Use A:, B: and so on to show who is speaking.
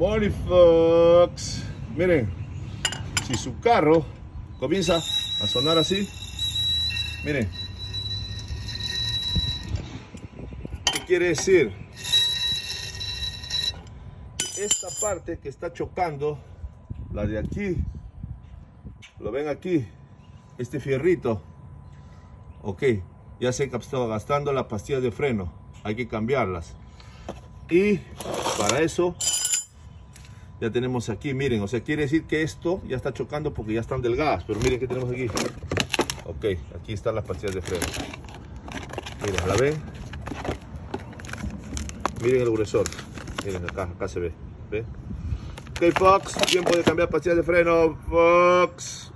A: Morning Fox. Miren, si su carro comienza a sonar así, miren. ¿Qué quiere decir? Esta parte que está chocando, la de aquí, lo ven aquí, este fierrito, ok, ya se está gastando las pastillas de freno, hay que cambiarlas. Y para eso ya tenemos aquí, miren, o sea, quiere decir que esto ya está chocando porque ya están delgadas, pero miren que tenemos aquí. Ok, aquí están las pastillas de freno. Miren, ¿la ven? Miren el gruesor. Miren acá, acá se ve. ¿Ve? Ok, Fox, tiempo de cambiar pastillas de freno, Fox.